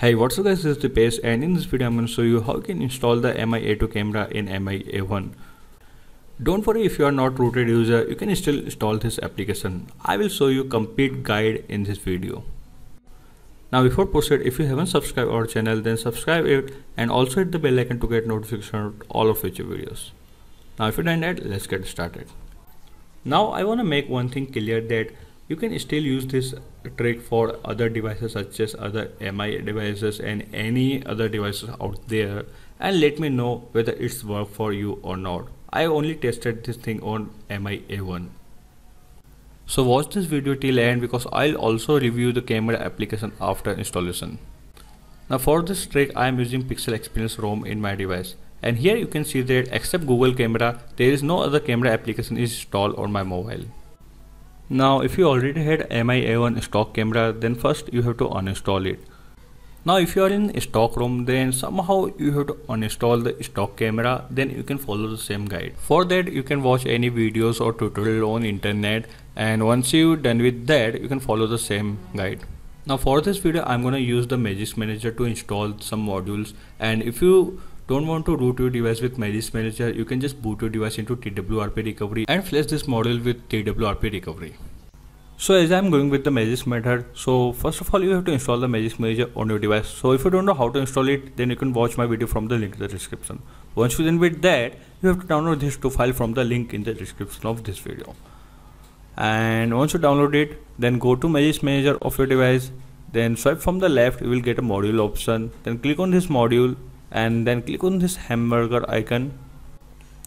Hey what's up guys this is the Dipesh and in this video I'm going to show you how you can install the MI-A2 camera in MI-A1. Don't worry if you are not rooted user you can still install this application. I will show you complete guide in this video. Now before proceed if you haven't subscribed our channel then subscribe it and also hit the bell icon to get notification of all of future videos. Now if you done that let's get started. Now I want to make one thing clear that you can still use this trick for other devices such as other MI devices and any other devices out there and let me know whether it's work for you or not. I only tested this thing on MI A1. So watch this video till end because I'll also review the camera application after installation. Now for this trick I am using Pixel Experience ROM in my device and here you can see that except Google camera there is no other camera application installed on my mobile. Now if you already had MI-A1 stock camera then first you have to uninstall it. Now if you are in stock ROM then somehow you have to uninstall the stock camera then you can follow the same guide. For that you can watch any videos or tutorial on internet and once you done with that you can follow the same guide. Now for this video I'm gonna use the Magisk Manager to install some modules and if you don't want to root your device with Magisk Manager, you can just boot your device into TWRP recovery and flash this module with TWRP recovery. So as I'm going with the Magisk method, so first of all you have to install the Magisk Manager on your device. So if you don't know how to install it, then you can watch my video from the link in the description. Once you done with that, you have to download this to file from the link in the description of this video. And once you download it, then go to Magisk Manager of your device. Then swipe from the left, you will get a module option. Then click on this module and then click on this hamburger icon.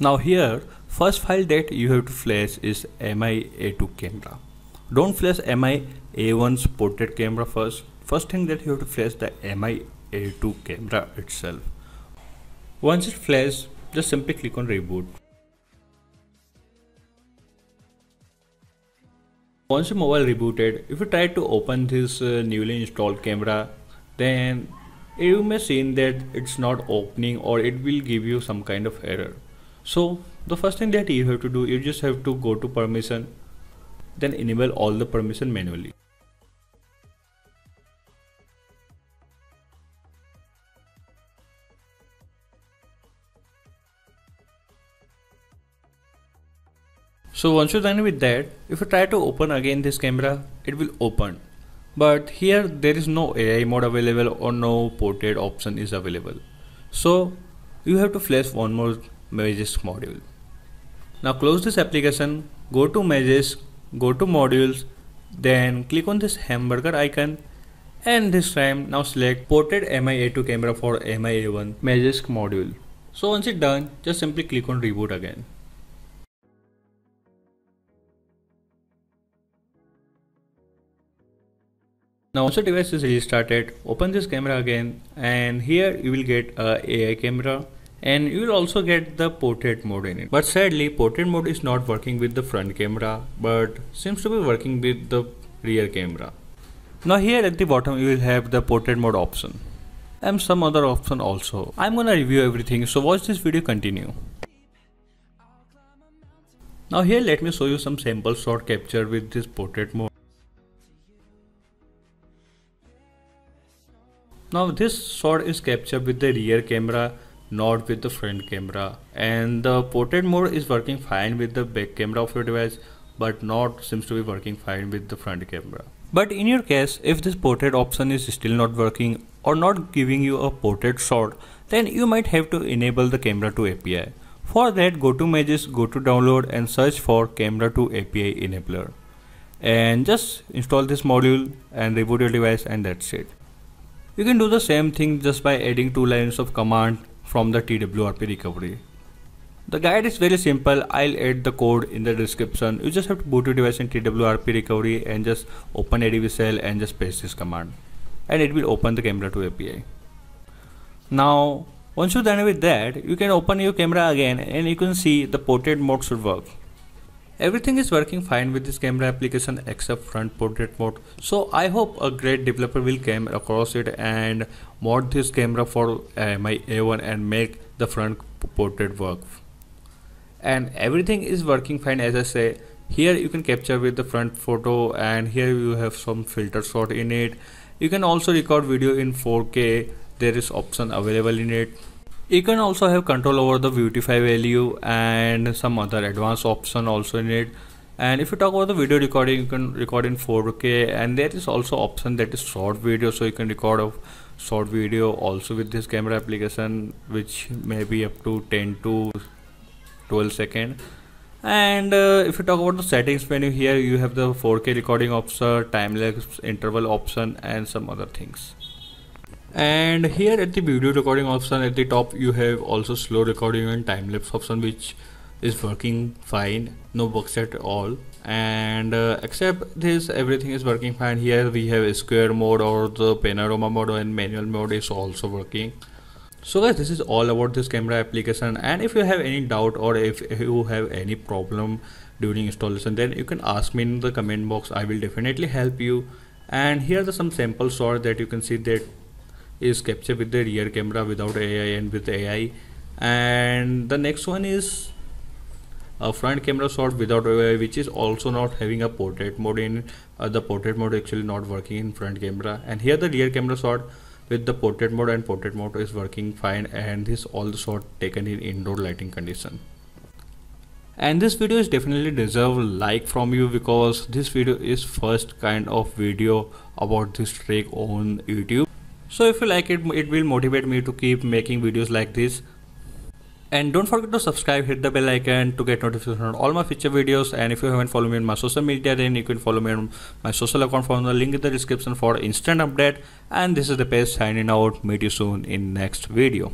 Now here first file that you have to flash is MI-A2 camera. Don't flash MI-A1's portrait camera first. First thing that you have to flash the MI-A2 camera itself. Once it flashes just simply click on reboot. Once your mobile rebooted if you try to open this uh, newly installed camera then you may see that it's not opening or it will give you some kind of error. So the first thing that you have to do you just have to go to permission then enable all the permission manually. So once you're done with that if you try to open again this camera it will open but here there is no AI mode available or no portrait option is available. So you have to flash one more Magisk module. Now close this application go to Magisk go to modules then click on this hamburger icon and this time now select portrait MI-A2 camera for MI-A1 Magisk module. So once it's done just simply click on reboot again Now once the device is restarted, open this camera again and here you will get a AI camera and you will also get the portrait mode in it. But sadly portrait mode is not working with the front camera but seems to be working with the rear camera. Now here at the bottom you will have the portrait mode option and some other option also. I'm gonna review everything so watch this video continue. Now here let me show you some sample shot capture with this portrait mode. Now this shot is captured with the rear camera not with the front camera and the portrait mode is working fine with the back camera of your device but not seems to be working fine with the front camera. But in your case if this portrait option is still not working or not giving you a portrait shot then you might have to enable the Camera2 API. For that go to Magisk, go to download and search for Camera2 API enabler and just install this module and reboot your device and that's it. You can do the same thing just by adding two lines of command from the TWRP recovery. The guide is very simple. I'll add the code in the description. You just have to boot your device in TWRP recovery and just open ADB shell and just paste this command. And it will open the Camera2 API. Now, once you're done with that, you can open your camera again and you can see the portrait mode should work. Everything is working fine with this camera application except front portrait mode. So I hope a great developer will come across it and mod this camera for uh, Mi A1 and make the front portrait work. And everything is working fine as I say. Here you can capture with the front photo and here you have some filter shot in it you can also record video in 4k there is option available in it you can also have control over the beautify value and some other advanced option also in it. And if you talk about the video recording you can record in 4k and there is also option that is short video. So you can record a short video also with this camera application which may be up to 10 to 12 second. And uh, if you talk about the settings menu here you have the 4k recording option time lapse interval option and some other things and here at the video recording option at the top you have also slow recording and time lapse option which is working fine. No bugs at all. And uh, except this everything is working fine. Here we have square mode or the panorama mode and manual mode is also working. So guys this is all about this camera application. And if you have any doubt or if you have any problem during installation then you can ask me in the comment box. I will definitely help you. And here are some sample shots that you can see that is captured with the rear camera without AI and with AI and the next one is a front camera shot without AI which is also not having a portrait mode in uh, the portrait mode actually not working in front camera. And here the rear camera shot with the portrait mode and portrait mode is working fine. And this all the shot taken in indoor lighting condition. And this video is definitely deserve like from you because this video is first kind of video about this trick on youtube so if you like it it will motivate me to keep making videos like this. And don't forget to subscribe hit the bell icon to get notification on all my future videos. And if you haven't followed me on my social media then you can follow me on my social account from the link in the description for instant update. And this is Dipesh signing out. Meet you soon in next video